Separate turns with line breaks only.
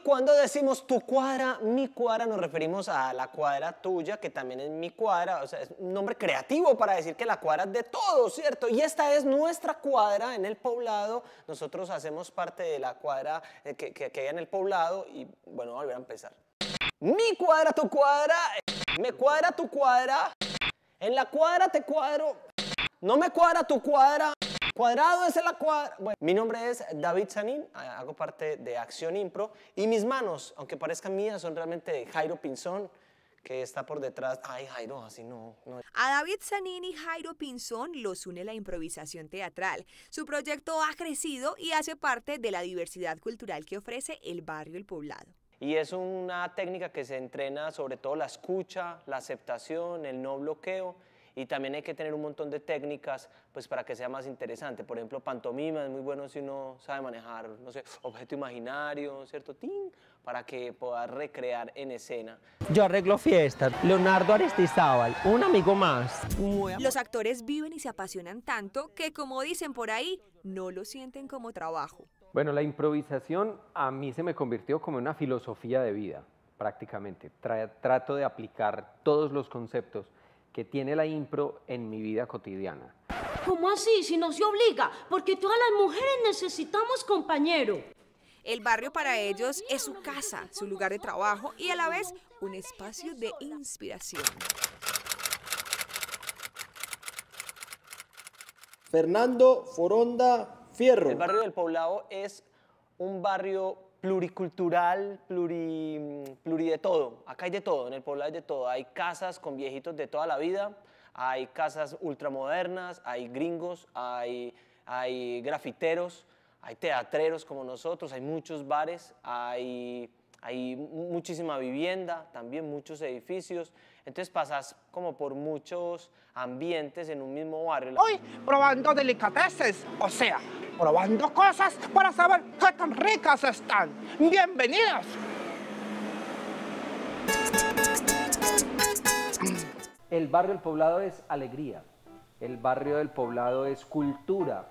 Cuando decimos tu cuadra, mi cuadra, nos referimos a la cuadra tuya, que también es mi cuadra. O sea, es un nombre creativo para decir que la cuadra es de todos, ¿cierto? Y esta es nuestra cuadra en el poblado. Nosotros hacemos parte de la cuadra eh, que, hay en el poblado. Y bueno, volver a empezar. Mi cuadra, tu cuadra, me cuadra tu cuadra, en la cuadra te cuadro, no me cuadra tu cuadra, cuadrado es la cuadra. Bueno, mi nombre es David Sanín, hago parte de Acción Impro y mis manos, aunque parezcan mías, son realmente de Jairo Pinzón, que está por detrás. Ay, Jairo, así no, no.
A David Sanín y Jairo Pinzón los une la improvisación teatral. Su proyecto ha crecido y hace parte de la diversidad cultural que ofrece el barrio El Poblado.
Y es una técnica que se entrena sobre todo la escucha, la aceptación, el no bloqueo y también hay que tener un montón de técnicas pues para que sea más interesante. Por ejemplo, pantomima es muy bueno si uno sabe manejar, no sé, objeto imaginario, ¿cierto? ¡Ting! Para que pueda recrear en escena.
Yo arreglo fiestas. Leonardo Aristizábal, un amigo más.
Los actores viven y se apasionan tanto que, como dicen por ahí, no lo sienten como trabajo.
Bueno, la improvisación a mí se me convirtió como una filosofía de vida, prácticamente. trato de aplicar todos los conceptos que tiene la impro en mi vida cotidiana.
¿Cómo así? Si no se obliga, porque todas las mujeres necesitamos compañero.
El barrio para ellos es su casa, su lugar de trabajo y a la vez un espacio de inspiración.
Fernando Foronda Fierro.
El barrio del Poblado es un barrio pluricultural, pluri, pluri de todo. Acá hay de todo, en el Poblado hay de todo. Hay casas con viejitos de toda la vida, hay casas ultramodernas, hay gringos, hay, hay grafiteros, hay teatreros como nosotros, hay muchos bares, hay hay muchísima vivienda, también muchos edificios, entonces pasas como por muchos ambientes en un mismo barrio.
Hoy probando delicateces, o sea, probando cosas para saber qué tan ricas están. Bienvenidos.
El barrio del poblado es alegría, el barrio del poblado es cultura,